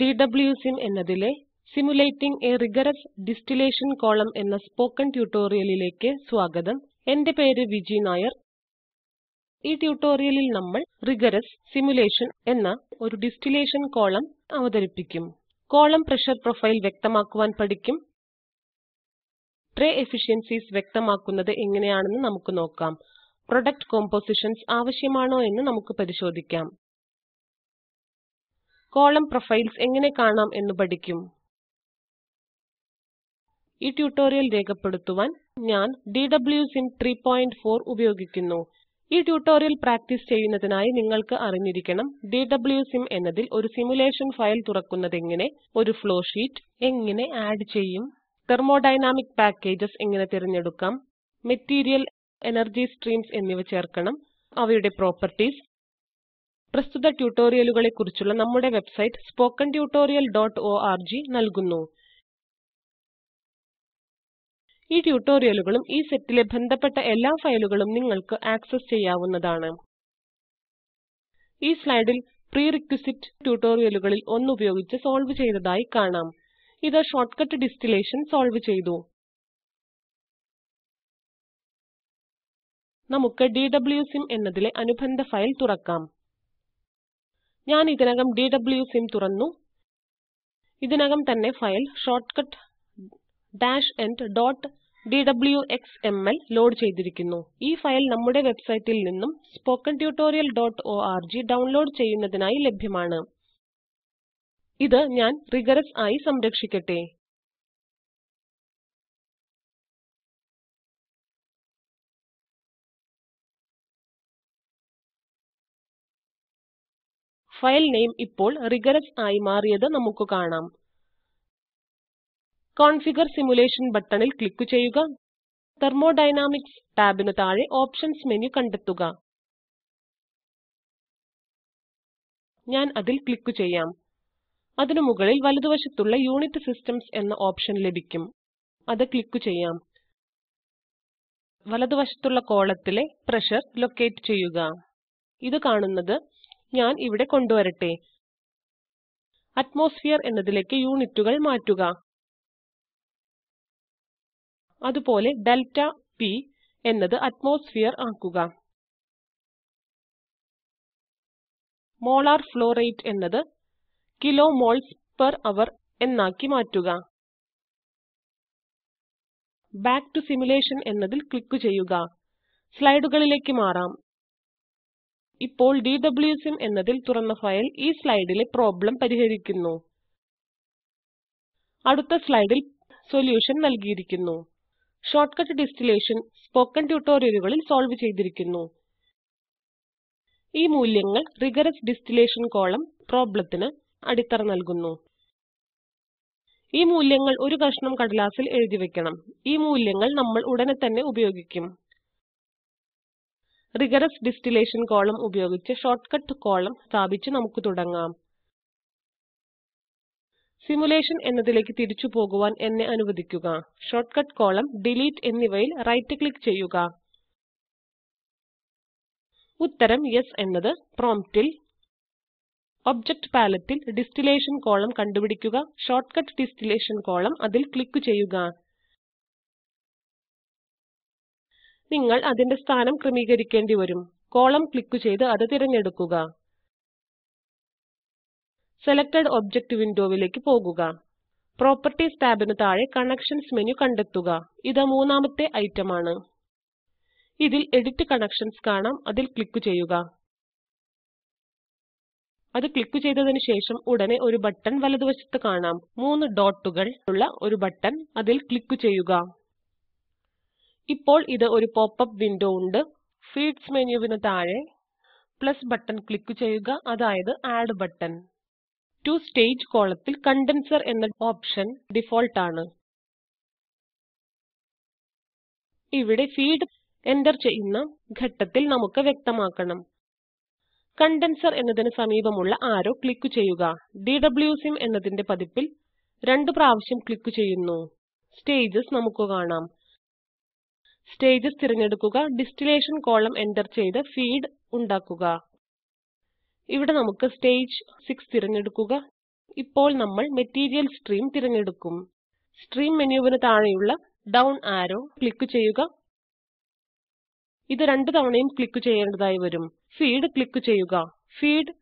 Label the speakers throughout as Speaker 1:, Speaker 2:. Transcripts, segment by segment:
Speaker 1: DWSIM എന്നതിലെ Simulating a Rigorous Distillation Column എന്ന spoken ട്യൂട്ടോറിയലിലേക്ക് സ്വാഗതം എൻ്റെ പേര് വിജി നായർ ഈ ട്യൂട്ടോറിയലിൽ നമ്മൾ റിഗറസ് സിമുലേഷൻ എന്ന ഒരു ഡിസ്റ്റിലേഷൻ കോളം അവതരിപ്പിക്കും കോളം പ്രഷർ പ്രൊഫൈൽ വ്യക്തമാക്കുവാൻ പഠിക്കും ട്രേ എഫിഷ്യൻസീസ് വ്യക്തമാക്കുന്നത് എങ്ങനെയാണെന്ന് നമുക്ക് നോക്കാം പ്രൊഡക്റ്റ് കോമ്പോസിഷൻസ് ആവശ്യമാണോ എന്ന് നമുക്ക് പരിശോധിക്കാം കോളം പ്രൊഫൈൽസ് എങ്ങനെ കാണാം എന്ന് പഠിക്കും ഈ ട്യൂട്ടോറിയൽ രേഖപ്പെടുത്തുവാൻ ഞാൻ DWSIM 3.4 ഉപയോഗിക്കുന്നു ഈ ട്യൂട്ടോറിയൽ പ്രാക്ടീസ് ചെയ്യുന്നതിനായി നിങ്ങൾക്ക് അറിഞ്ഞിരിക്കണം DWSIM എന്നതിൽ ഒരു സിമുലേഷൻ ഫയൽ തുറക്കുന്നതെങ്ങനെ ഒരു ഫ്ലോ ഷീറ്റ് എങ്ങനെ ആഡ് ചെയ്യും തെർമോഡൈനാമിക് പാക്കേജസ് എങ്ങനെ തിരഞ്ഞെടുക്കാം മെറ്റീരിയൽ എനർജി സ്ട്രീംസ് എന്നിവ ചേർക്കണം അവയുടെ പ്രോപ്പർട്ടീസ് പ്രസ്തുത ട്യൂട്ടോറിയലുകളെക്കുറിച്ചുള്ള നമ്മുടെ website spoken tutorial dot O R G നൽകുന്നു ഈ ട്യൂട്ടോറിയലുകളും ഈ സെറ്റിലെ ബന്ധപ്പെട്ട എല്ലാ ഫയലുകളും നിങ്ങൾക്ക് ആക്സസ് ചെയ്യാവുന്നതാണ് ഈ സ്ലൈഡിൽ പ്രീറിക്വിസിറ്റ് ട്യൂട്ടോറിയലുകളിൽ ഒന്ന് ഉപയോഗിച്ച് സോൾവ് ചെയ്തതായി കാണാം ഇത് ഷോർട്ട്കട്ട് ഡിസ്റ്റിലേഷൻ സോൾവ് ചെയ്തു നമുക്ക് സിം എന്നതിലെ അനുബന്ധ ഫയൽ തുറക്കാം ഞാൻ ഇതിനകം ഡി ഡബ്ല്യു സിം തുറന്നു ഇതിനകം തന്നെ file shortcut dash end dot D W X M L load ചെയ്തിരിക്കുന്നു ഈ ഫയൽ നമ്മുടെ വെബ്സൈറ്റിൽ നിന്നും spoken tutorial dot O R G download ചെയ്യുന്നതിനായി ലഭ്യമാണ് ഇത് ഞാൻ റിഗറസ് ആയി സംരക്ഷിക്കട്ടെ ഫയൽ നെയിം ഇപ്പോൾ റിഗറസ് ആയി മാറിയത് നമുക്ക് കാണാം കോൺഫിഗർ സിമുലേഷൻ ബട്ടണിൽ ക്ലിക്ക് ചെയ്യുക തെർമോഡൈനാമിക്സ് ടാബിന് താഴെ ഓപ്ഷൻസ് മെനു കണ്ടെത്തുക ഞാൻ അതിൽ ക്ലിക്ക് ചെയ്യാം അതിനു മുകളിൽ വലതുവശത്തുള്ള യൂണിറ്റ് സിസ്റ്റംസ് എന്ന ഓപ്ഷൻ ലഭിക്കും അത് ക്ലിക്ക് ചെയ്യാം വലതുവശത്തുള്ള കോളത്തിലെ പ്രഷർ ലൊക്കേറ്റ് ചെയ്യുക ഇത് കാണുന്നത് ഞാൻ ഇവിടെ കൊണ്ടുവരട്ടെ അറ്റ്മോസ്ഫിയർ എന്നതിലേക്ക് യൂണിറ്റുകൾ മാറ്റുക അതുപോലെ ഡെൽറ്റ പി എന്നത് അറ്റ്മോസ്ഫിയർ ആക്കുക മോളാർ ഫ്ലോ റേറ്റ് എന്നത് കിലോ മോൾസ് പെർ അവർ എന്നാക്കി മാറ്റുക ബാക്ക് ടു സിമുലേഷൻ എന്നതിൽ ക്ലിക്ക് ചെയ്യുക സ്ലൈഡുകളിലേക്ക് മാറാം ഇപ്പോൾ DWSIM എന്നതിൽ തുറന്ന ഫയൽ ഈ സ്ലൈഡിലെ പ്രോബ്ലം പരിഹരിക്കുന്നു അടുത്ത സ്ലൈഡിൽ സൊല്യൂഷൻ നൽകിയിരിക്കുന്നു ഷോർട്ട്കട്ട് ഡിസ്റ്റിലേഷൻ സ്പോക്കൺ ട്യൂട്ടോറിയലുകളിൽ സോൾവ് ചെയ്തിരിക്കുന്നു ഈ മൂല്യങ്ങൾ റിഗറസ് ഡിസ്റ്റിലേഷൻ കോളം പ്രോബ്ലത്തിന് അടിത്തറ നൽകുന്നു ഈ മൂല്യങ്ങൾ ഒരു കഷ്ണം കടലാസിൽ എഴുതി വെക്കണം ഈ മൂല്യങ്ങൾ നമ്മൾ ഉടനെ തന്നെ ഉപയോഗിക്കും റിഗറസ് ഡിസ്റ്റിലേഷൻ കോളം ഉപയോഗിച്ച് ഷോർട്ട്കട്ട് കോളം സ്ഥാപിച്ച് നമുക്ക് തുടങ്ങാം സിമുലേഷൻ എന്നതിലേക്ക് തിരിച്ചു പോകുവാൻ എന്നെ അനുവദിക്കുക ഷോർട്ട്കട്ട് കോളം ഡിലീറ്റ് എന്നിവയിൽ റൈറ്റ് ക്ലിക്ക് ചെയ്യുക ഉത്തരം യെസ് എന്നത് പ്രോംപ്റ്റിൽ ഒബ്ജക്റ്റ് പാലറ്റിൽ ഡിസ്റ്റിലേഷൻ കോളം കണ്ടുപിടിക്കുക ഷോർട്ട്കട്ട് ഡിസ്റ്റിലേഷൻ കോളം അതിൽ ക്ലിക്ക് ചെയ്യുക നിങ്ങൾ അതിന്റെ സ്ഥാനം ക്രമീകരിക്കേണ്ടി വരും കോളം ക്ലിക്ക് ചെയ്ത് അത് തിരഞ്ഞെടുക്കുക സെലക്ടഡ് ഒബ്ജക്റ്റ് വിൻഡോയിലേക്ക് പോകുക പ്രോപ്പർട്ടീസ് ടാബിന് താഴെ കണക്ഷൻസ് മെനു കണ്ടെത്തുക ഇത് മൂന്നാമത്തെ ഐറ്റം ആണ് ഇതിൽ എഡിറ്റ് കണക്ഷൻസ് കാണാം അതിൽ ക്ലിക്ക് ചെയ്യുക അത് ക്ലിക്ക് ചെയ്തതിനു ശേഷം ഉടനെ ഒരു ബട്ടൺ വലതുവശത്ത് കാണാം മൂന്ന് ഡോട്ടുകൾ ഉള്ള ഒരു ബട്ടൺ അതിൽ ക്ലിക്ക് ചെയ്യുക ഇപ്പോൾ ഇത് ഒരു അപ്പ് വിൻഡോ ഉണ്ട് ഫീഡ്സ് മെനുവിന് താഴെ പ്ലസ് ബട്ടൺ ക്ലിക്ക് ചെയ്യുക അതായത് ആഡ് ബട്ടൺ ടു സ്റ്റേജ് കോളത്തിൽ കണ്ടൻസർ എന്ന ഓപ്ഷൻ ഡിഫോൾട്ട് ആണ് ഇവിടെ ഫീഡ് എൻ്റർ ചെയ്യുന്ന ഘട്ടത്തിൽ നമുക്ക് വ്യക്തമാക്കണം കണ്ടൻസർ എന്നതിന് സമീപമുള്ള ആരോ ക്ലിക്ക് ചെയ്യുക സിം എന്നതിന്റെ പതിപ്പിൽ രണ്ട് പ്രാവശ്യം ക്ലിക്ക് ചെയ്യുന്നു സ്റ്റേജസ് നമുക്ക് കാണാം സ്റ്റേജസ് തിരഞ്ഞെടുക്കുക ഡിസ്റ്റിലേഷൻ കോളം എൻ്റർ ചെയ്ത് ഫീഡ് ഉണ്ടാക്കുക ഇവിടെ നമുക്ക് സ്റ്റേജ് 6 തിരഞ്ഞെടുക്കുക ഇപ്പോൾ നമ്മൾ മെറ്റീരിയൽ സ്ട്രീം തിരഞ്ഞെടുക്കും സ്ട്രീം മെനുവിന് താഴെയുള്ള ഡൗൺ ആരോ ക്ലിക്ക് ചെയ്യുക ഇത് രണ്ട് തവണയും ക്ലിക്ക് ചെയ്യേണ്ടതായി വരും ഫീഡ് ക്ലിക്ക് ചെയ്യുക ഫീഡ്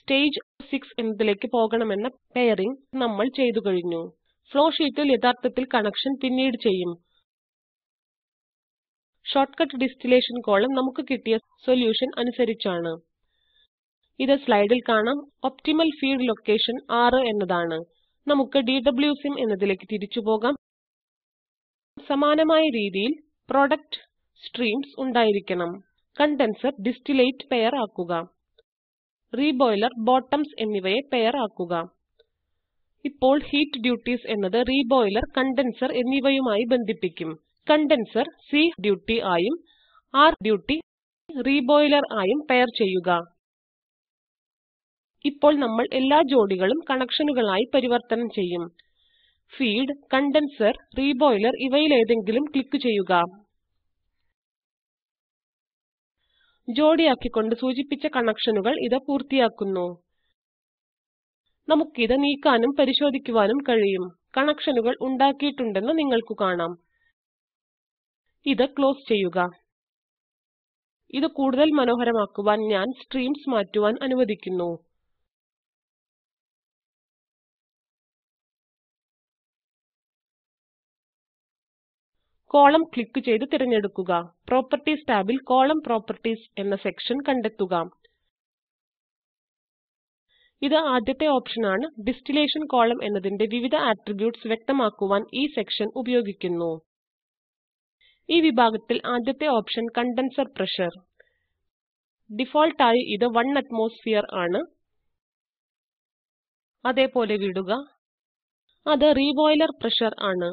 Speaker 1: സ്റ്റേജ് 6 എന്നതിലേക്ക് പോകണമെന്ന പെയറിംഗ് നമ്മൾ ചെയ്തു കഴിഞ്ഞു ഫ്ലോ ഷീറ്റിൽ യഥാർത്ഥത്തിൽ കണക്ഷൻ പിന്നീട് ചെയ്യും ഷോർട്ട്കട്ട് ഡിസ്റ്റിലേഷൻ കോളം നമുക്ക് കിട്ടിയ സൊല്യൂഷൻ അനുസരിച്ചാണ് ഇത് സ്ലൈഡിൽ കാണാം ഒപ്റ്റിമൽ ഫീഡ് ലൊക്കേഷൻ 6 എന്നതാണ് നമുക്ക് DWSIM എന്നതിലേക്ക് തിരിച്ചു പോകാം സമാനമായ രീതിയിൽ പ്രോഡക്റ്റ് സ്ട്രീംസ് ഉണ്ടായിരിക്കണം കണ്ടൻസർ ഡിസ്റ്റിലേറ്റ് പെയർ ആക്കുക റീബോയിലർ ബോട്ടംസ് എന്നിവയെ പെയർ ആക്കുക ഇപ്പോൾ ഹീറ്റ് ഡ്യൂട്ടീസ് എന്നത് റീബോയിലർ കണ്ടൻസർ എന്നിവയുമായി ബന്ധിപ്പിക്കും കണ്ടൻസർ സി ഡ്യൂട്ടി ആയും ആർ ഡ്യൂട്ടി റീബോയിലർ ആയും പെയർ ചെയ്യുക ഇപ്പോൾ നമ്മൾ എല്ലാ ജോഡികളും കണക്ഷനുകളായി പരിവർത്തനം ചെയ്യും ഫീഡ് കണ്ടൻസർ റീബോയിലർ ഇവയിലേതെങ്കിലും ക്ലിക്ക് ചെയ്യുക ജോഡിയാക്കിക്കൊണ്ട് സൂചിപ്പിച്ച കണക്ഷനുകൾ ഇത് പൂർത്തിയാക്കുന്നു നമുക്കിത് നീക്കാനും പരിശോധിക്കുവാനും കഴിയും കണക്ഷനുകൾ ഉണ്ടാക്കിയിട്ടുണ്ടെന്ന് നിങ്ങൾക്ക് കാണാം ഇത് ക്ലോസ് ചെയ്യുക ഇത് കൂടുതൽ മനോഹരമാക്കുവാൻ ഞാൻ സ്ട്രീംസ് മാറ്റുവാൻ അനുവദിക്കുന്നു കോളം ക്ലിക്ക് ചെയ്ത് തിരഞ്ഞെടുക്കുക പ്രോപ്പർട്ടീസ് ടാബിൽ കോളം പ്രോപ്പർട്ടീസ് എന്ന സെക്ഷൻ കണ്ടെത്തുക ഇത് ആദ്യത്തെ ഓപ്ഷനാണ് ഡിസ്റ്റിലേഷൻ കോളം എന്നതിന്റെ വിവിധ ആട്രിബ്യൂട്ട്സ് വ്യക്തമാക്കുവാൻ ഈ സെക്ഷൻ ഉപയോഗിക്കുന്നു ഈ വിഭാഗത്തിൽ ആദ്യത്തെ ഓപ്ഷൻ കണ്ടൻസർ പ്രഷർ ഡിഫോൾട്ടായി ഇത് 1 അറ്റ്മോസ്ഫിയർ ആണ് അതേപോലെ വിടുക അത് റീബോയിലർ പ്രഷർ ആണ്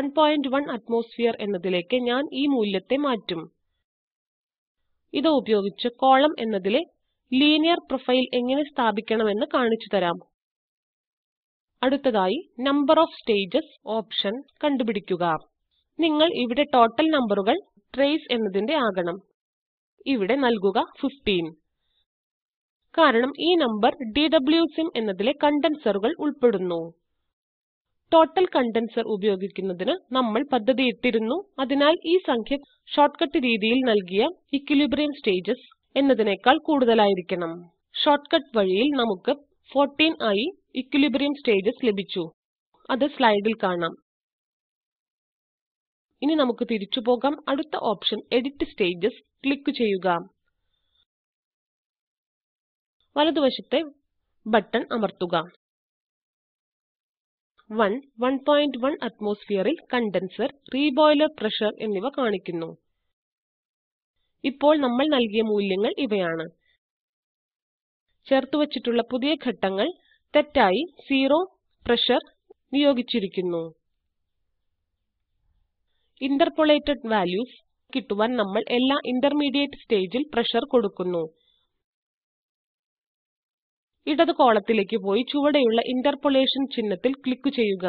Speaker 1: 1.1 അറ്റ്മോസ്ഫിയർ എന്നതിലേക്ക് ഞാൻ ഈ മൂല്യത്തെ മാറ്റും ഇത് ഉപയോഗിച്ച് കോളം എന്നതിലെ ലീനിയർ പ്രൊഫൈൽ എങ്ങനെ സ്ഥാപിക്കണമെന്ന് കാണിച്ചു തരാം അടുത്തതായി നമ്പർ ഓഫ് സ്റ്റേജസ് ഓപ്ഷൻ കണ്ടുപിടിക്കുക നിങ്ങൾ ഇവിടെ ടോട്ടൽ നമ്പറുകൾ ട്രേസ് എന്നതിന്റെ ആകണം ഇവിടെ നൽകുക 15 കാരണം ഈ നമ്പർ DWSIM എന്നതിലെ കണ്ടൻസറുകൾ ഉൾപ്പെടുന്നു ടോട്ടൽ കണ്ടൻസർ ഉപയോഗിക്കുന്നതിന് നമ്മൾ ഇട്ടിരുന്നു. അതിനാൽ ഈ സംഖ്യ ഷോർട്ട്കട്ട് രീതിയിൽ നൽകിയ ഇക്വിലിബ്രിയം സ്റ്റേജസ് എന്നതിനേക്കാൾ കൂടുതലായിരിക്കണം ഷോർട്ട്കട്ട് വഴിയിൽ നമുക്ക് 14 ആയി ഇക്വിലിബ്രിയം സ്റ്റേജസ് ലഭിച്ചു അത് സ്ലൈഡിൽ കാണാം ഇനി നമുക്ക് തിരിച്ചു പോകാം അടുത്ത ഓപ്ഷൻ എഡിറ്റ് സ്റ്റേജസ് ക്ലിക്ക് ചെയ്യുക വലതുവശത്തെ ബട്ടൺ അമർത്തുക 1 1.1 അറ്റ്മോസ്ഫിയറിൽ കണ്ടൻസർ റീബോയിലർ പ്രഷർ എന്നിവ കാണിക്കുന്നു ഇപ്പോൾ നമ്മൾ നൽകിയ മൂല്യങ്ങൾ ഇവയാണ് വെച്ചിട്ടുള്ള പുതിയ ഘട്ടങ്ങൾ തെറ്റായി സീറോ പ്രഷർ നിയോഗിച്ചിരിക്കുന്നു interpolated values കിട്ടുവാൻ നമ്മൾ എല്ലാ ഇന്റർമീഡിയറ്റ് സ്റ്റേജിൽ പ്രഷർ കൊടുക്കുന്നു ഇടത് കോളത്തിലേക്ക് പോയി ചുവടെയുള്ള interpolation ചിഹ്നത്തിൽ ക്ലിക്ക് ചെയ്യുക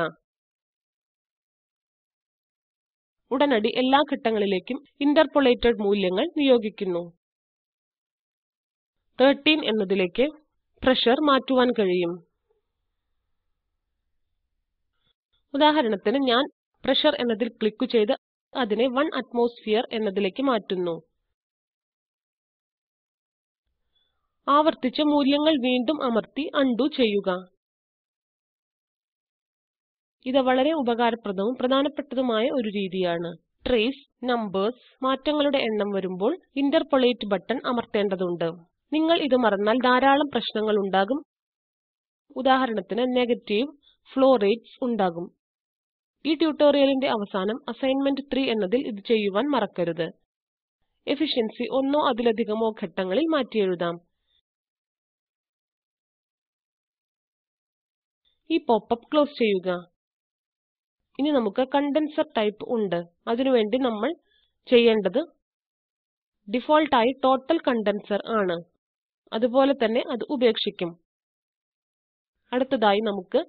Speaker 1: ഉടനടി എല്ലാ ഘട്ടങ്ങളിലേക്കും interpolated മൂല്യങ്ങൾ നിയോഗിക്കുന്നു 13 എന്നതിലേക്ക് പ്രഷർ മാറ്റുവാൻ കഴിയും ഉദാഹരണത്തിന് ഞാൻ പ്രഷർ എന്നതിൽ ക്ലിക്കു ചെയ്ത് അതിനെ വൺ അറ്റ്മോസ്ഫിയർ എന്നതിലേക്ക് മാറ്റുന്നു ആവർത്തിച്ച മൂല്യങ്ങൾ വീണ്ടും അമർത്തി അൺഡു ചെയ്യുക ഇത് വളരെ ഉപകാരപ്രദവും പ്രധാനപ്പെട്ടതുമായ ഒരു രീതിയാണ് ട്രേസ് നമ്പേഴ്സ് മാറ്റങ്ങളുടെ എണ്ണം വരുമ്പോൾ ഇന്റർപൊളേറ്റ് ബട്ടൺ അമർത്തേണ്ടതുണ്ട് നിങ്ങൾ ഇത് മറന്നാൽ ധാരാളം പ്രശ്നങ്ങൾ ഉണ്ടാകും ഉദാഹരണത്തിന് നെഗറ്റീവ് ഫ്ലോ റേറ്റ്സ് ഉണ്ടാകും ഈ ട്യൂട്ടോറിയലിന്റെ അവസാനം അസൈൻമെന്റ് 3 എന്നതിൽ ഇത് ചെയ്യുവാൻ മറക്കരുത് എഫിഷ്യൻസി ഒന്നോ അതിലധികമോ ഘട്ടങ്ങളിൽ മാറ്റിയെഴുതാം ഈ അപ്പ് ക്ലോസ് ചെയ്യുക ഇനി നമുക്ക് കണ്ടൻസർ ടൈപ്പ് ഉണ്ട് അതിനുവേണ്ടി നമ്മൾ ചെയ്യേണ്ടത് ഡിഫോൾട്ടായി ടോട്ടൽ കണ്ടൻസർ ആണ് അതുപോലെ തന്നെ അത് ഉപേക്ഷിക്കും അടുത്തതായി നമുക്ക്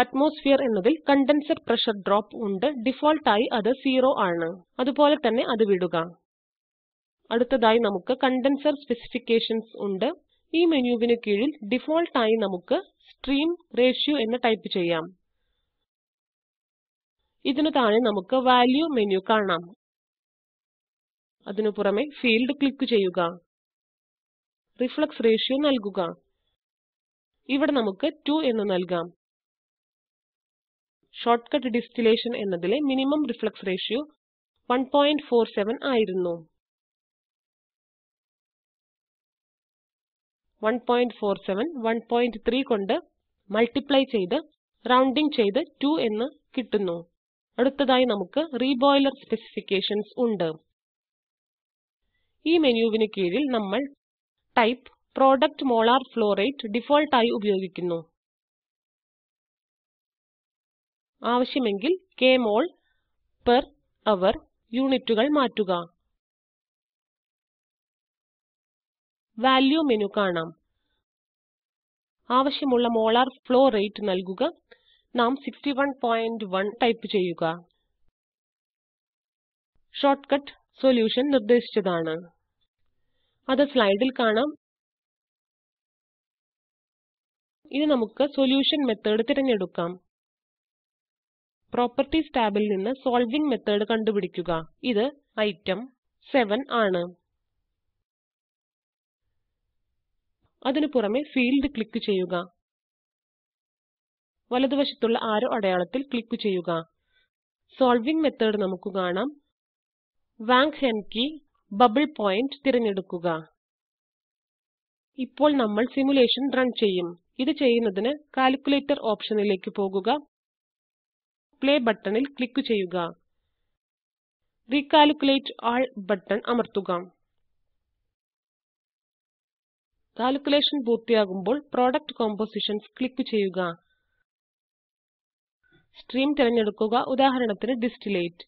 Speaker 1: അറ്റ്മോസ്ഫിയർ എന്നതിൽ കണ്ടൻസർ പ്രഷർ ഡ്രോപ്പ് ഉണ്ട് ഡിഫോൾട്ട് ആയി അത് 0 ആണ് അതുപോലെ തന്നെ അത് വിടുക അടുത്തതായി നമുക്ക് കണ്ടൻസർ സ്പെസിഫിക്കേഷൻസ് ഉണ്ട് ഈ മെനുവിന് കീഴിൽ ഡിഫോൾട്ട് ആയി നമുക്ക് സ്ട്രീം റേഷ്യോ എന്ന് ടൈപ്പ് ചെയ്യാം ഇതിനു താഴെ നമുക്ക് വാല്യൂ മെനു കാണാം അതിനു പുറമെ ഫീൽഡ് ക്ലിക്ക് ചെയ്യുക റിഫ്ലക്സ് റേഷ്യോ നൽകുക ഇവിടെ നമുക്ക് 2 എന്ന് നൽകാം ഷോർട്ട്കട്ട് ഡിസ്റ്റിലേഷൻ എന്നതിലെ മിനിമം റിഫ്ലക്സ് റേഷ്യോ 1.47 ആയിരുന്നു 1.47 1.3 കൊണ്ട് മൾട്ടിപ്ലൈ ചെയ്ത് റൗണ്ടിംഗ് ചെയ്ത് 2 എന്ന് കിട്ടുന്നു അടുത്തതായി നമുക്ക് റീബോയിലർ സ്പെസിഫിക്കേഷൻസ് ഉണ്ട് ഈ മെനുവിന് കീഴിൽ നമ്മൾ type product molar flow rate default ആയി ഉപയോഗിക്കുന്നു ആവശ്യമെങ്കിൽ കെ മോൾ per അവർ യൂണിറ്റുകൾ മാറ്റുക വാല്യൂ മെനു കാണാം ആവശ്യമുള്ള മോളാർ ഫ്ലോ റേറ്റ് നൽകുക നാം 61.1 ടൈപ്പ് ചെയ്യുക ഷോർട്ട്കട്ട് സൊല്യൂഷൻ നിർദ്ദേശിച്ചതാണ് അത് സ്ലൈഡിൽ കാണാം ഇനി നമുക്ക് സൊല്യൂഷൻ മെത്തേഡ് തിരഞ്ഞെടുക്കാം പ്രോപ്പർട്ടീസ് ടാബിൽ നിന്ന് സോൾവിംഗ് മെത്തേഡ് കണ്ടുപിടിക്കുക ഇത് ഐറ്റം 7 ആണ് അതിനു പുറമെ ഫീൽഡ് ക്ലിക്ക് ചെയ്യുക വലതുവശത്തുള്ള ആരോ അടയാളത്തിൽ ക്ലിക്ക് ചെയ്യുക സോൾവിംഗ് മെത്തേഡ് നമുക്ക് കാണാം വാങ് ഹെൻകി ബബിൾ പോയിന്റ് തിരഞ്ഞെടുക്കുക ഇപ്പോൾ നമ്മൾ സിമുലേഷൻ റൺ ചെയ്യും ഇത് ചെയ്യുന്നതിന് കാൽക്കുലേറ്റർ ഓപ്ഷനിലേക്ക് പോകുക പ്ലേ ബട്ടണിൽ ക്ലിക്ക് ചെയ്യുക റീകാൽക്കുലേറ്റ് ആൾ ബട്ടൺ അമർത്തുക കാൽക്കുലേഷൻ പൂർത്തിയാകുമ്പോൾ പ്രോഡക്റ്റ് കോമ്പോസിഷൻസ് ക്ലിക്ക് ചെയ്യുക സ്ട്രീം തിരഞ്ഞെടുക്കുക ഉദാഹരണത്തിന് ഡിസ്റ്റിലേറ്റ്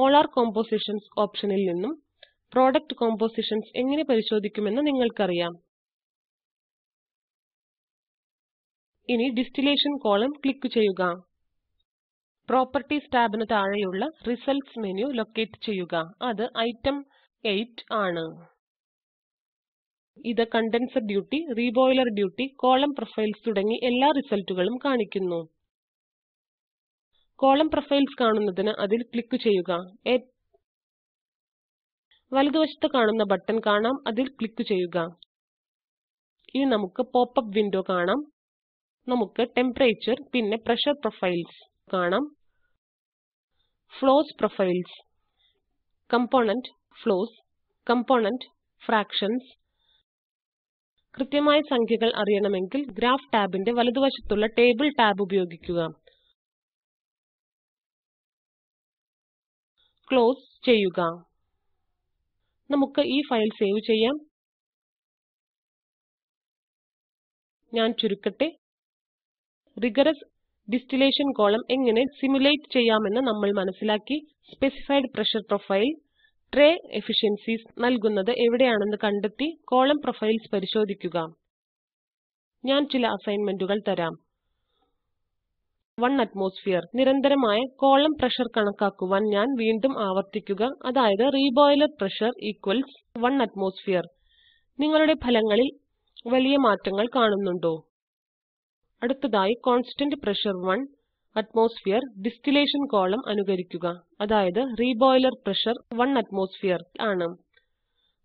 Speaker 1: മോളാർ കോമ്പോസിഷൻസ് ഓപ്ഷനിൽ നിന്നും പ്രോഡക്റ്റ് കോമ്പോസിഷൻസ് എങ്ങനെ പരിശോധിക്കുമെന്ന് നിങ്ങൾക്കറിയാം ഇനി ഡിസ്റ്റിലേഷൻ കോളം ക്ലിക്ക് ചെയ്യുക പ്രോപ്പർട്ടീസ് ടാബിന് താഴെയുള്ള റിസൾട്ട്സ് മെനു ലൊക്കേറ്റ് ചെയ്യുക അത് ഐറ്റം 8 ആണ് ഇത് condenser duty reboiler duty column profiles തുടങ്ങി എല്ലാ റിസൾട്ടുകളും കാണിക്കുന്നു കോളം പ്രൊഫൈൽസ് കാണുന്നതിന് അതിൽ ക്ലിക്ക് ചെയ്യുക വലതുവശത്ത് കാണുന്ന ബട്ടൺ കാണാം അതിൽ ക്ലിക്ക് ചെയ്യുക ഇനി നമുക്ക് പോപ്പപ്പ് വിൻഡോ കാണാം നമുക്ക് ടെമ്പറേച്ചർ പിന്നെ പ്രഷർ പ്രൊഫൈൽസ് കാണാം flows profiles component flows component fractions കൃത്യമായ സംഖ്യകൾ അറിയണമെങ്കിൽ ഗ്രാഫ് ടാബിന്റെ വലതുവശത്തുള്ള ടേബിൾ ടാബ് ഉപയോഗിക്കുക ക്ലോസ് ചെയ്യുക നമുക്ക് ഈ ഫയൽ സേവ് ചെയ്യാം ഞാൻ ചുരുക്കട്ടെ റിഗറസ് ഡിസ്റ്റിലേഷൻ കോളം എങ്ങനെ സിമുലേറ്റ് ചെയ്യാമെന്ന് നമ്മൾ മനസ്സിലാക്കി specified pressure profile tray efficiencies നൽകുന്നത് എവിടെയാണെന്ന് കണ്ടെത്തി കോളം പ്രൊഫൈൽസ് പരിശോധിക്കുക ഞാൻ ചില അസൈൻമെന്റുകൾ തരാം വൺ അറ്റ്മോസ്ഫിയർ നിരന്തരമായ കോളം പ്രഷർ കണക്കാക്കുവാൻ ഞാൻ വീണ്ടും ആവർത്തിക്കുക അതായത് reboiler pressure equals one atmosphere നിങ്ങളുടെ ഫലങ്ങളിൽ വലിയ മാറ്റങ്ങൾ കാണുന്നുണ്ടോ അടുത്തതായി constant pressure 1 atmosphere distillation column അനുകരിക്കുക അതായത് റീബോയിലർ പ്രഷർ 1 അറ്റ്മോസ്ഫിയർ ആണ്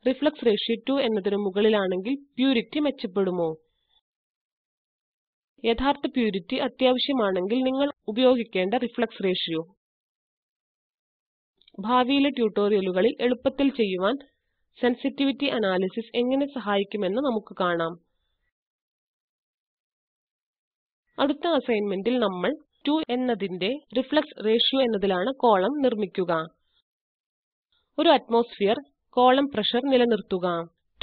Speaker 1: റിഫ്ലക്സ് റേഷ്യോ 2 എന്നതിനു മുകളിലാണെങ്കിൽ പ്യൂരിറ്റി മെച്ചപ്പെടുമോ യഥാർത്ഥ പ്യൂരിറ്റി അത്യാവശ്യമാണെങ്കിൽ നിങ്ങൾ ഉപയോഗിക്കേണ്ട റിഫ്ലക്സ് റേഷ്യോ ഭാവിയിലെ ട്യൂട്ടോറിയലുകളിൽ എളുപ്പത്തിൽ ചെയ്യുവാൻ സെൻസിറ്റിവിറ്റി അനാലിസിസ് എങ്ങനെ സഹായിക്കുമെന്ന് നമുക്ക് കാണാം അടുത്ത അസൈൻമെന്റിൽ നമ്മൾ 2 എന്നതിന്റെ റിഫ്ലക്സ് റേഷ്യോ എന്നതിലാണ് കോളം നിർമ്മിക്കുക ഒരു അറ്റ്മോസ്ഫിയർ കോളം പ്രഷർ നിലനിർത്തുക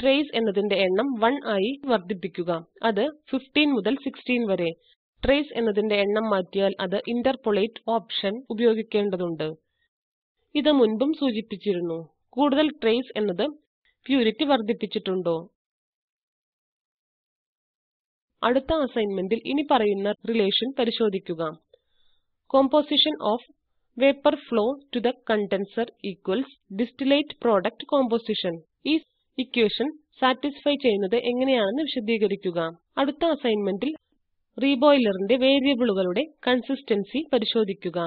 Speaker 1: ട്രേസ് എന്നതിന്റെ എണ്ണം 1 ആയി വർദ്ധിപ്പിക്കുക അത് 15 മുതൽ 16 വരെ ട്രേസ് എന്നതിന്റെ എണ്ണം മാറ്റിയാൽ അത് ഇന്റർപോളേറ്റ് ഓപ്ഷൻ ഉപയോഗിക്കേണ്ടതുണ്ട് ഇത് മുൻപും സൂചിപ്പിച്ചിരുന്നു കൂടുതൽ ട്രേസ് എന്നത് പ്യൂരിറ്റി വർദ്ധിപ്പിച്ചിട്ടുണ്ടോ അടുത്ത അസൈൻമെന്റിൽ ഇനി പറയുന്ന റിലേഷൻ പരിശോധിക്കുക composition of vapour flow to the condenser equals distillate product composition ഈ ഇക്വേഷൻ സാറ്റിസ്ഫൈ ചെയ്യുന്നത് എങ്ങനെയാണെന്ന് വിശദീകരിക്കുക അടുത്ത അസൈൻമെന്റിൽ റീബോയിലറിന്റെ വേരിയബിളുകളുടെ കൺസിസ്റ്റൻസി പരിശോധിക്കുക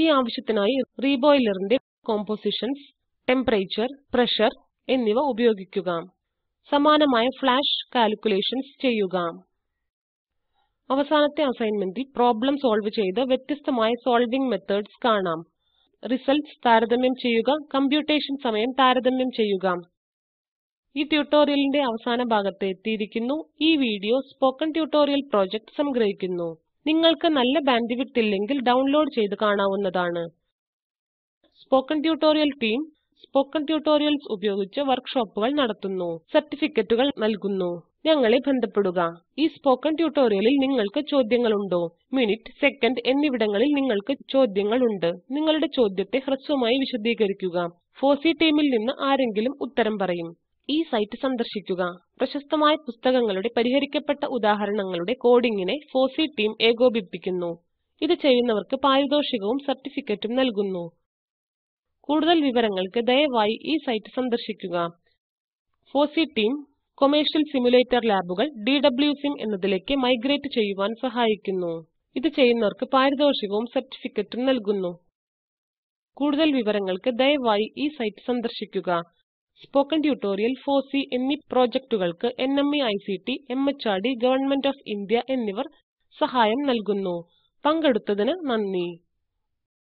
Speaker 1: ഈ ആവശ്യത്തിനായി റീബോയിലറിന്റെ കോമ്പോസിഷൻസ് ടെമ്പറേച്ചർ പ്രഷർ എന്നിവ ഉപയോഗിക്കുക സമാനമായ ഫ്ലാഷ് കാൽക്കുലേഷൻസ് ചെയ്യുക അവസാനത്തെ അസൈൻമെന്റിൽ പ്രോബ്ലം സോൾവ് ചെയ്ത് വ്യത്യസ്തമായ സോൾവിംഗ് മെത്തേഡ്സ് കാണാം റിസൾട്ട്സ് താരതമ്യം ചെയ്യുക കമ്പ്യൂട്ടേഷൻ സമയം താരതമ്യം ചെയ്യുക ഈ ട്യൂട്ടോറിയലിന്റെ അവസാന ഭാഗത്ത് എത്തിയിരിക്കുന്നു ഈ വീഡിയോ സ്പോക്കൺ ട്യൂട്ടോറിയൽ പ്രോജക്റ്റ് സംഗ്രഹിക്കുന്നു നിങ്ങൾക്ക് നല്ല ബാൻഡ്വിഡ്ത്ത് ഇല്ലെങ്കിൽ ഡൗൺലോഡ് ചെയ്ത് കാണാവുന്നതാണ് spoken tutorial team spoken tutorials ഉപയോഗിച്ച് വർക്ക്ഷോപ്പുകൾ നടത്തുന്നു സർട്ടിഫിക്കറ്റുകൾ നൽകുന്നു ഞങ്ങളെ ബന്ധപ്പെടുക ഈ സ്പോക്കൺ ട്യൂട്ടോറിയലിൽ നിങ്ങൾക്ക് ചോദ്യങ്ങളുണ്ടോ മിനിറ്റ് സെക്കൻഡ് എന്നിവിടങ്ങളിൽ നിങ്ങൾക്ക് ചോദ്യങ്ങളുണ്ട് നിങ്ങളുടെ ചോദ്യത്തെ ഹ്രസ്വമായി വിശദീകരിക്കുക ഫോസി ടീമിൽ നിന്ന് ആരെങ്കിലും ഉത്തരം പറയും ഈ സൈറ്റ് സന്ദർശിക്കുക പ്രശസ്തമായ പുസ്തകങ്ങളുടെ പരിഹരിക്കപ്പെട്ട ഉദാഹരണങ്ങളുടെ കോഡിംഗിനെ ഫോസി ടീം ഏകോപിപ്പിക്കുന്നു ഇത് ചെയ്യുന്നവർക്ക് പാരിതോഷികവും സർട്ടിഫിക്കറ്റും നൽകുന്നു കൂടുതൽ വിവരങ്ങൾക്ക് ദയവായി ഈ സൈറ്റ് സന്ദർശിക്കുക ഫോസി ടീം കൊമേഴ്ഷ്യൽ സിമുലേറ്റർ ലാബുകൾ ഡി ഡബ്ല്യു സിം എന്നതിലേക്ക് മൈഗ്രേറ്റ് ചെയ്യുവാൻ സഹായിക്കുന്നു ഇത് ചെയ്യുന്നവർക്ക് പാരിതോഷികവും സർട്ടിഫിക്കറ്റും നൽകുന്നു കൂടുതൽ വിവരങ്ങൾക്ക് ദയവായി ഈ സൈറ്റ് സന്ദർശിക്കുക സ്പോക്കൺ ട്യൂട്ടോറിയൽ സി എന്നീ പ്രോജക്റ്റുകൾക്ക് N M E I C T M H R D government of India എന്നിവർ സഹായം നൽകുന്നു പങ്കെടുത്തതിന് നന്ദി